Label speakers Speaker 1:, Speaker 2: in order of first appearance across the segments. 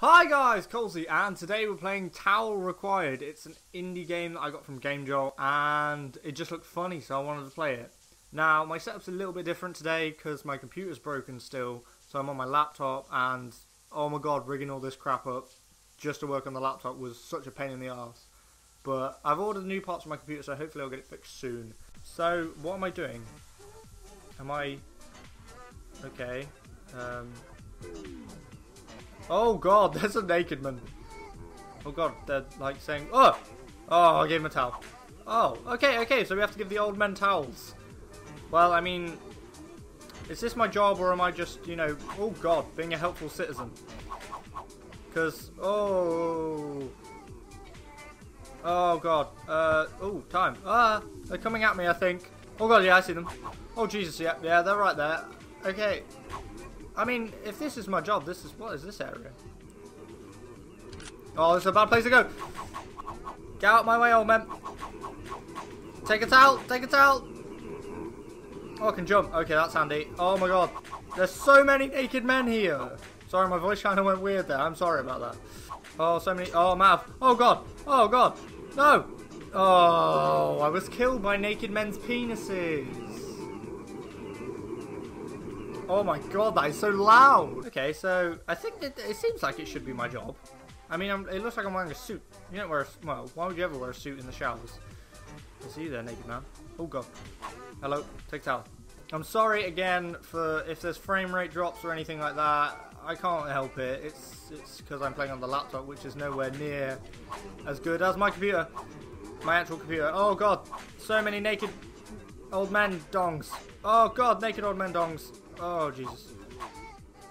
Speaker 1: Hi guys, Colesy, and today we're playing Towel Required. It's an indie game that I got from Game Jolt, and it just looked funny, so I wanted to play it. Now, my setup's a little bit different today because my computer's broken still, so I'm on my laptop, and oh my god, rigging all this crap up just to work on the laptop was such a pain in the ass. But I've ordered new parts for my computer, so hopefully I'll get it fixed soon. So, what am I doing? Am I... Okay. Um... Oh god, there's a naked man. Oh god, they're like saying, oh! Oh, I gave him a towel. Oh, okay, okay, so we have to give the old men towels. Well, I mean, is this my job or am I just, you know, oh god, being a helpful citizen? Because, oh... Oh god, uh, oh, time. Ah, they're coming at me, I think. Oh god, yeah, I see them. Oh Jesus, yeah, yeah, they're right there. Okay, I mean, if this is my job, this is... What is this area? Oh, this is a bad place to go. Get out my way, old man. Take a towel. Take a towel. Oh, I can jump. Okay, that's handy. Oh, my God. There's so many naked men here. Sorry, my voice kind of went weird there. I'm sorry about that. Oh, so many... Oh, Mav. Oh, God. Oh, God. No. Oh, I was killed by naked men's penises. Oh my god, that is so loud! Okay, so I think it, it seems like it should be my job. I mean, I'm, it looks like I'm wearing a suit. You don't wear a, well, why would you ever wear a suit in the showers? I see you there, naked man. Oh god. Hello, take towel. I'm sorry again for if there's frame rate drops or anything like that. I can't help it. It's it's because I'm playing on the laptop, which is nowhere near as good as my computer. My actual computer. Oh god, so many naked old men dongs. Oh god, naked old men dongs. Oh, Jesus.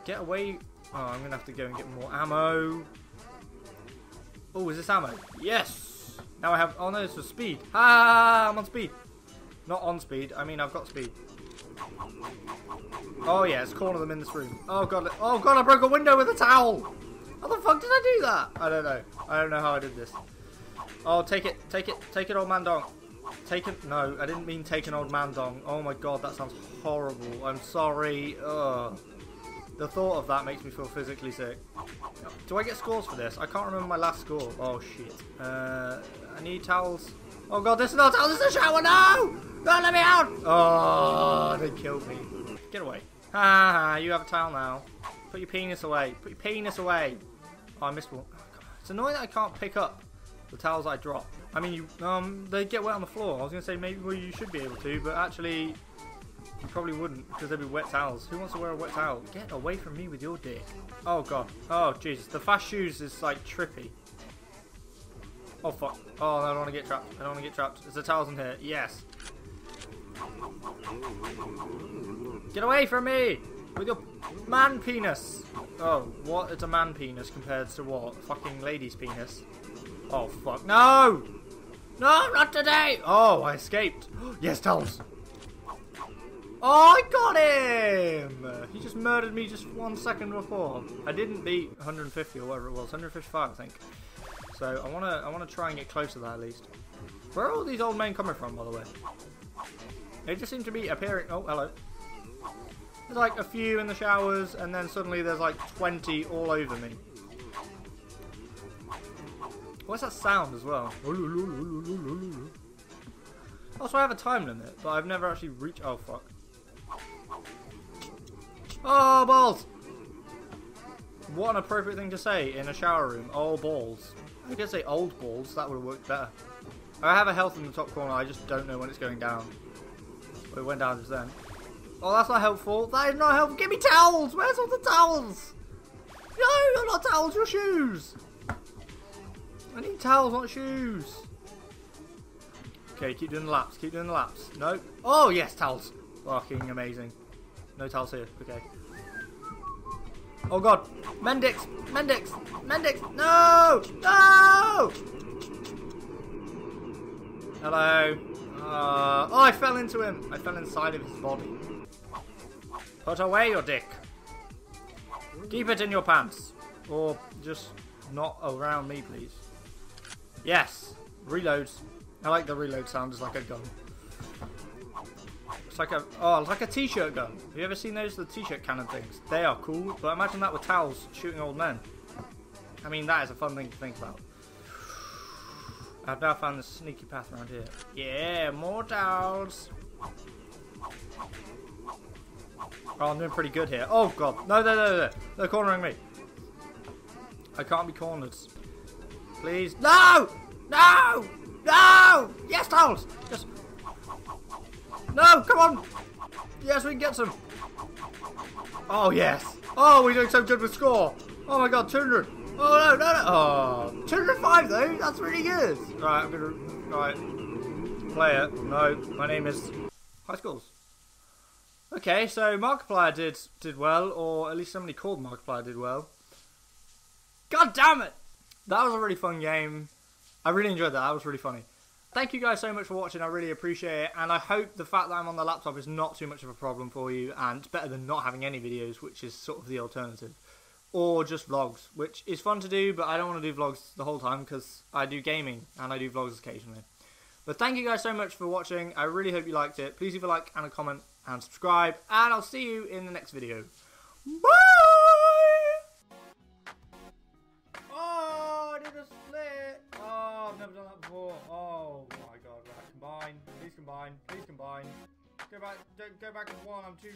Speaker 1: Get away. Oh, I'm going to have to go and get more ammo. Oh, is this ammo? Yes! Now I have... Oh, no, this was speed. Ah, I'm on speed. Not on speed. I mean, I've got speed. Oh, yeah, it's corner them in this room. Oh, God. Oh, God, I broke a window with a towel. How the fuck did I do that? I don't know. I don't know how I did this. Oh, take it. Take it. Take it, old man dog. Take it. No, I didn't mean take an old man dong. Oh my god, that sounds horrible. I'm sorry. Ugh. The thought of that makes me feel physically sick. Do I get scores for this? I can't remember my last score. Oh shit. Uh, I need towels. Oh god, this is not towels. This is a shower. No! Don't let me out! Oh, they killed me. Get away. Ha ha, you have a towel now. Put your penis away. Put your penis away. Oh, I missed one. Oh, it's annoying that I can't pick up the towels I drop. I mean, you, um, they get wet on the floor. I was going to say maybe well, you should be able to, but actually, you probably wouldn't because they'd be wet towels. Who wants to wear a wet towel? Get away from me with your dick. Oh, God. Oh, Jesus. The fast shoes is, like, trippy. Oh, fuck. Oh, I don't want to get trapped. I don't want to get trapped. Is there towels in here? Yes. Get away from me! With your man penis! Oh, what? It's a man penis compared to what? Fucking lady's penis. Oh, fuck. No! No, not today! Oh, I escaped. yes, towels. Oh, I got him! He just murdered me just one second before. I didn't beat 150 or whatever it was. 155, I think. So I want to I want to try and get close to that at least. Where are all these old men coming from, by the way? They just seem to be appearing... Oh, hello. There's like a few in the showers, and then suddenly there's like 20 all over me. What's that sound as well? Oh, also, I have a time limit, but I've never actually reached. Oh fuck! Oh balls! What an appropriate thing to say in a shower room. Oh balls! I could say old balls. That would have worked better. I have a health in the top corner. I just don't know when it's going down. But it went down just then. Oh, that's not helpful. That is not helpful. Give me towels. Where's all the towels? No, you're not towels. Your shoes. I need towels, not shoes. Okay, keep doing the laps. Keep doing the laps. No. Oh, yes, towels. Fucking amazing. No towels here. Okay. Oh, God. Mendix. Mendix. Mendix. No. No. Hello. Uh, oh, I fell into him. I fell inside of his body. Put away your dick. Keep it in your pants. Or just not around me, please. Yes! Reloads. I like the reload sound, it's like a gun. It's like a, oh, it's like a t-shirt gun. Have you ever seen those, the t-shirt cannon things? They are cool, but imagine that with towels shooting old men. I mean, that is a fun thing to think about. I've now found the sneaky path around here. Yeah, more towels. Oh, I'm doing pretty good here. Oh, God. No, no, no, no. They're cornering me. I can't be cornered. Please. No! No! No! Yes, dolls! Yes. No, come on! Yes, we can get some. Oh, yes. Oh, we're doing so good with score. Oh, my God, 200. Oh, no, no, no. Oh, 205, though. That's really good. Right, I'm going to... Right. Player. No, my name is... High Schools. Okay, so Markiplier did did well, or at least somebody called Markiplier did well. God damn it! That was a really fun game. I really enjoyed that. That was really funny. Thank you guys so much for watching. I really appreciate it. And I hope the fact that I'm on the laptop is not too much of a problem for you. And it's better than not having any videos, which is sort of the alternative. Or just vlogs, which is fun to do, but I don't want to do vlogs the whole time because I do gaming and I do vlogs occasionally. But thank you guys so much for watching. I really hope you liked it. Please leave a like and a comment and subscribe. And I'll see you in the next video. Bye! Please combine. Go back. Don't go back to one. I'm too